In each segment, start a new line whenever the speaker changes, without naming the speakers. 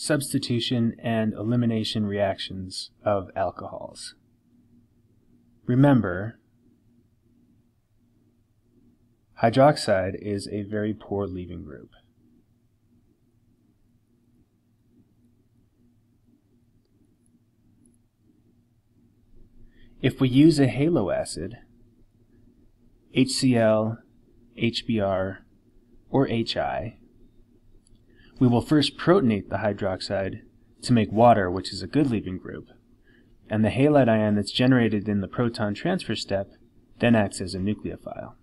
substitution and elimination reactions of alcohols. Remember, hydroxide is a very poor leaving group. If we use a halo acid, HCl, HBr, or HI, we will first protonate the hydroxide to make water, which is a good leaving group, and the halide ion that's generated in the proton transfer step then acts as a nucleophile.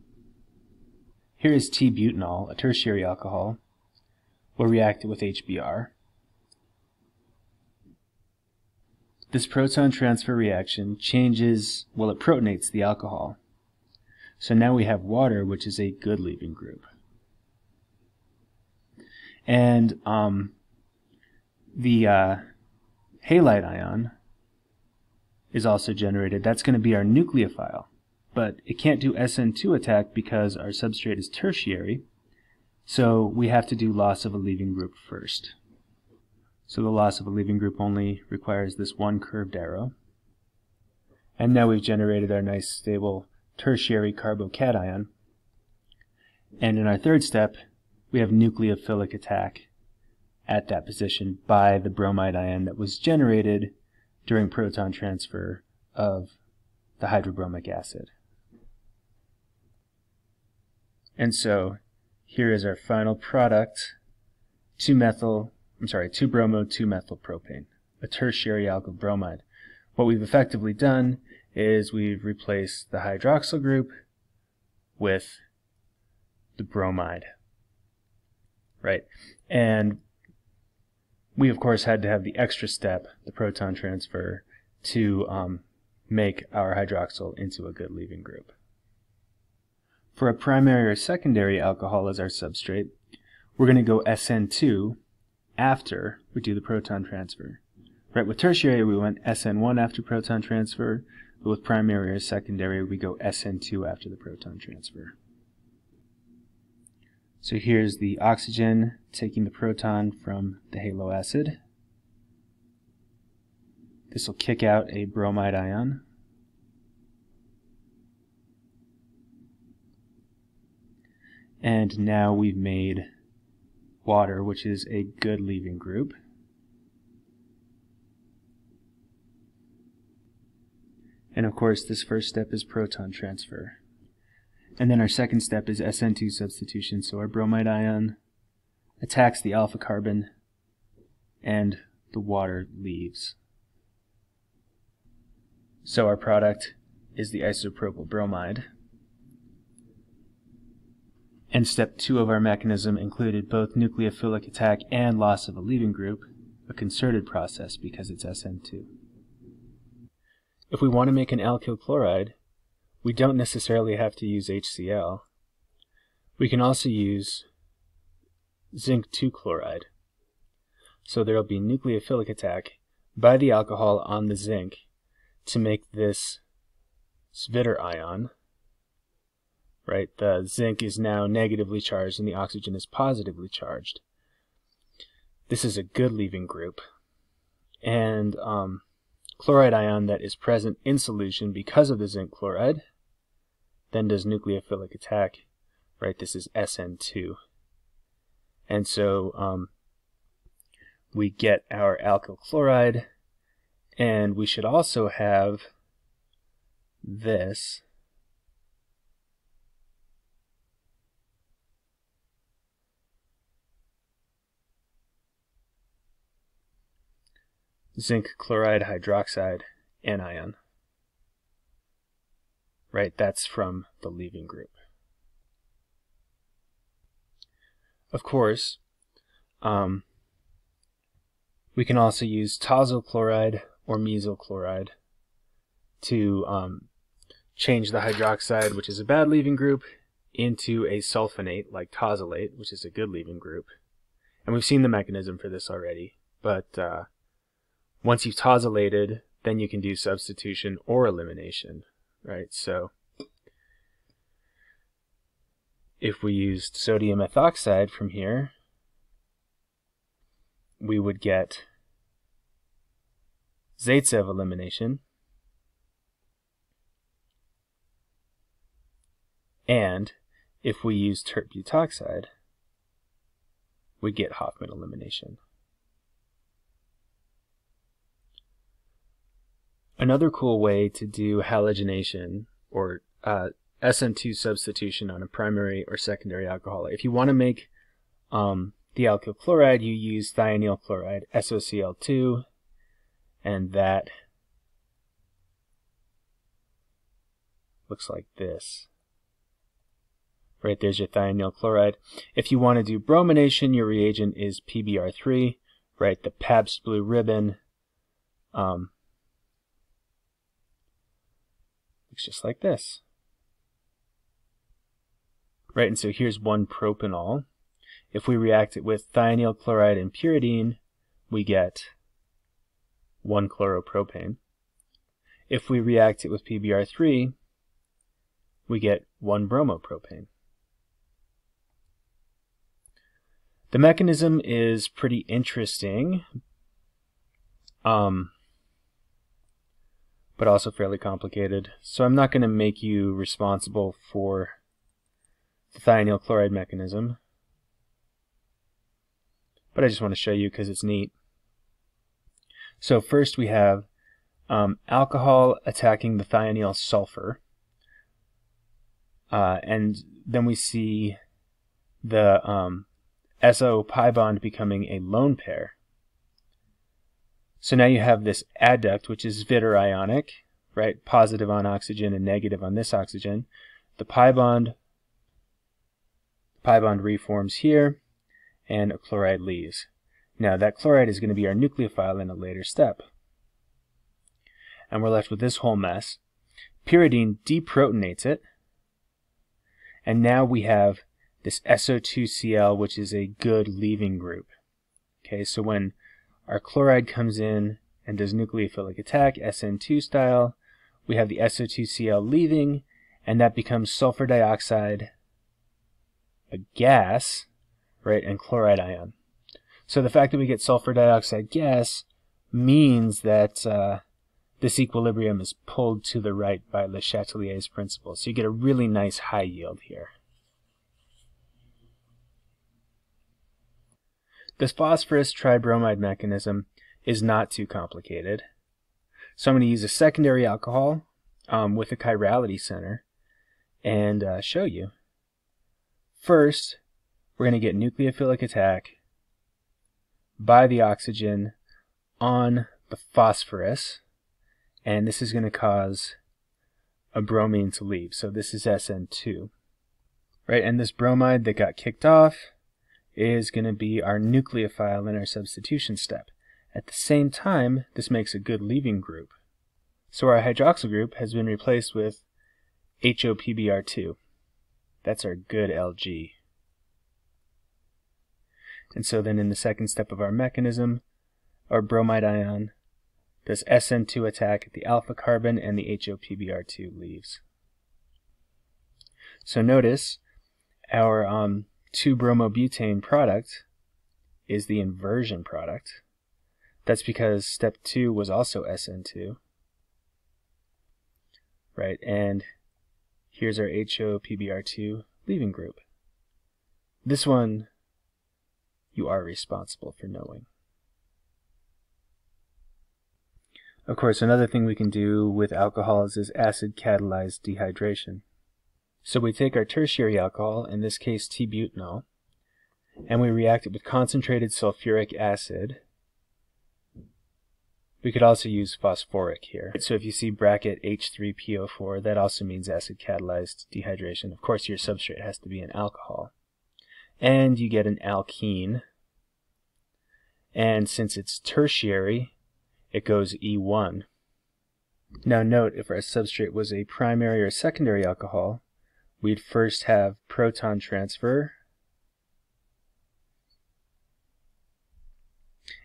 Here is T-butanol, a tertiary alcohol, will react with HBr. This proton transfer reaction changes, well it protonates the alcohol. So now we have water, which is a good leaving group. And um, the uh, halide ion is also generated. That's going to be our nucleophile. But it can't do SN2 attack because our substrate is tertiary. So we have to do loss of a leaving group first. So the loss of a leaving group only requires this one curved arrow. And now we've generated our nice stable tertiary carbocation. And in our third step, we have nucleophilic attack at that position by the bromide ion that was generated during proton transfer of the hydrobromic acid. And so here is our final product, 2-methyl, I'm sorry, 2-bromo, 2-methyl propane, a tertiary alkyl bromide. What we've effectively done is we've replaced the hydroxyl group with the bromide right? And we, of course, had to have the extra step, the proton transfer, to um, make our hydroxyl into a good leaving group. For a primary or secondary alcohol as our substrate, we're going to go SN2 after we do the proton transfer. Right, with tertiary we went SN1 after proton transfer, but with primary or secondary we go SN2 after the proton transfer. So here's the oxygen taking the proton from the halo acid. This will kick out a bromide ion. And now we've made water, which is a good leaving group. And of course, this first step is proton transfer. And then our second step is SN2 substitution. So our bromide ion attacks the alpha carbon and the water leaves. So our product is the isopropyl bromide. And step two of our mechanism included both nucleophilic attack and loss of a leaving group, a concerted process because it's SN2. If we want to make an alkyl chloride, we don't necessarily have to use HCl. We can also use zinc 2 chloride. So there will be nucleophilic attack by the alcohol on the zinc to make this Zwitter ion. Right, the zinc is now negatively charged and the oxygen is positively charged. This is a good leaving group. And um, chloride ion that is present in solution because of the zinc chloride then does nucleophilic attack, right? This is SN2. And so um, we get our alkyl chloride, and we should also have this. zinc chloride hydroxide anion right? That's from the leaving group. Of course, um, we can also use tosyl chloride or mesyl chloride to um, change the hydroxide, which is a bad leaving group, into a sulfonate like tosylate, which is a good leaving group. And we've seen the mechanism for this already, but uh, once you've tosylated, then you can do substitution or elimination right? So if we used sodium ethoxide from here, we would get Zaitsev elimination. And if we use tert butoxide, we get Hofmann elimination. Another cool way to do halogenation or uh, SN2 substitution on a primary or secondary alcohol. If you want to make um, the alkyl chloride, you use thionyl chloride, SOCl2, and that looks like this. Right, there's your thionyl chloride. If you want to do bromination, your reagent is PBr3, right, the Pabst Blue Ribbon. Um, looks just like this. Right, and so here's one propanol. If we react it with thionyl chloride and pyridine, we get 1 chloropropane. If we react it with PBr3, we get 1 bromopropane. The mechanism is pretty interesting, um, but also fairly complicated. So I'm not going to make you responsible for the thionyl chloride mechanism. But I just want to show you because it's neat. So first we have um, alcohol attacking the thionyl sulfur. Uh, and then we see the um, SO pi bond becoming a lone pair. So now you have this adduct, which is zwitterionic, right? Positive on oxygen and negative on this oxygen. The pi bond pi bond reforms here, and a chloride leaves. Now that chloride is going to be our nucleophile in a later step. And we're left with this whole mess. Pyridine deprotonates it, and now we have this SO2Cl, which is a good leaving group. Okay, so when our chloride comes in and does nucleophilic attack, SN2 style, we have the SO2Cl leaving, and that becomes sulfur dioxide a gas, right, and chloride ion. So the fact that we get sulfur dioxide gas means that uh, this equilibrium is pulled to the right by Le Chatelier's principle. So you get a really nice high yield here. This phosphorus tribromide mechanism is not too complicated. So I'm going to use a secondary alcohol um, with a chirality center and uh, show you. First, we're going to get nucleophilic attack by the oxygen on the phosphorus, and this is going to cause a bromine to leave. So this is SN2. Right, and this bromide that got kicked off is going to be our nucleophile in our substitution step. At the same time, this makes a good leaving group. So our hydroxyl group has been replaced with HOPBr2. That's our good LG. And so then in the second step of our mechanism, our bromide ion does SN2 attack at the alpha carbon and the HOPBr2 leaves. So notice our um, 2-bromobutane product is the inversion product. That's because step 2 was also SN2. Right, and Here's our HOPBr2 leaving group. This one you are responsible for knowing. Of course, another thing we can do with alcohols is acid catalyzed dehydration. So we take our tertiary alcohol, in this case T-butanol, and we react it with concentrated sulfuric acid we could also use phosphoric here. So if you see bracket H3PO4, that also means acid catalyzed dehydration. Of course, your substrate has to be an alcohol. And you get an alkene. And since it's tertiary, it goes E1. Now note, if our substrate was a primary or secondary alcohol, we'd first have proton transfer,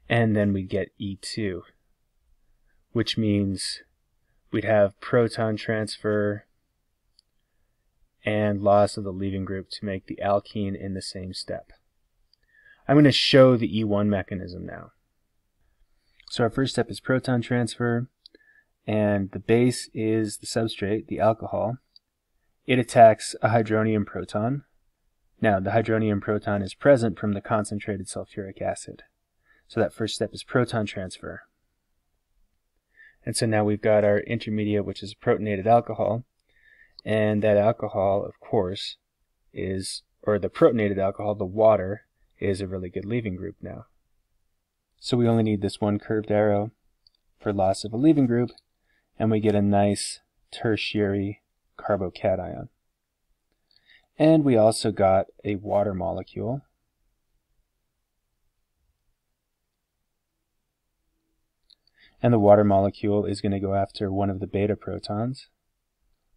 and then we'd get E2 which means we'd have proton transfer and loss of the leaving group to make the alkene in the same step. I'm going to show the E1 mechanism now. So our first step is proton transfer, and the base is the substrate, the alcohol. It attacks a hydronium proton. Now, the hydronium proton is present from the concentrated sulfuric acid. So that first step is proton transfer. And so now we've got our intermediate, which is a protonated alcohol. And that alcohol, of course, is, or the protonated alcohol, the water, is a really good leaving group now. So we only need this one curved arrow for loss of a leaving group, and we get a nice tertiary carbocation. And we also got a water molecule. And the water molecule is going to go after one of the beta protons.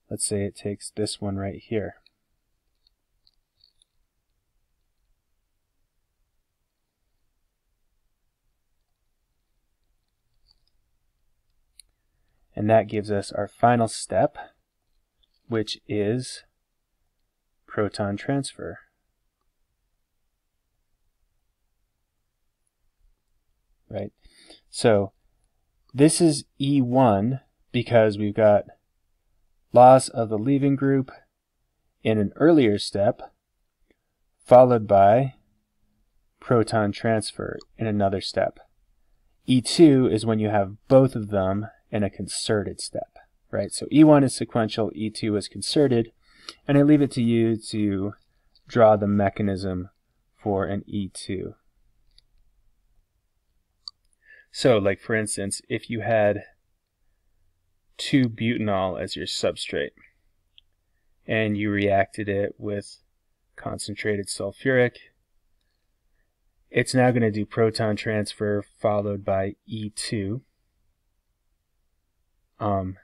Let's say it takes this one right here. And that gives us our final step, which is proton transfer. Right? So this is E1 because we've got loss of the leaving group in an earlier step, followed by proton transfer in another step. E2 is when you have both of them in a concerted step, right? So E1 is sequential, E2 is concerted, and I leave it to you to draw the mechanism for an E2. So, like for instance, if you had 2-butanol as your substrate, and you reacted it with concentrated sulfuric, it's now going to do proton transfer followed by E2. Um,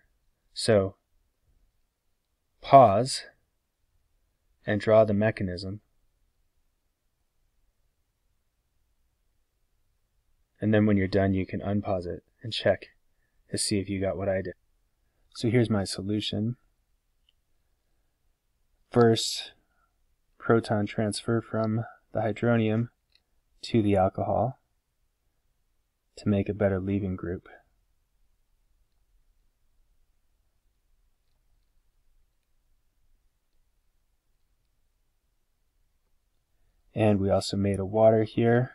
so pause and draw the mechanism. And then when you're done, you can unpause it and check to see if you got what I did. So here's my solution. First, proton transfer from the hydronium to the alcohol to make a better leaving group. And we also made a water here,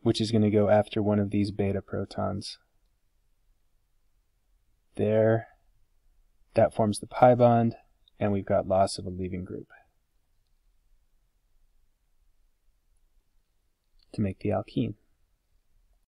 which is going to go after one of these beta protons. There, that forms the pi bond, and we've got loss of a leaving group to make the alkene.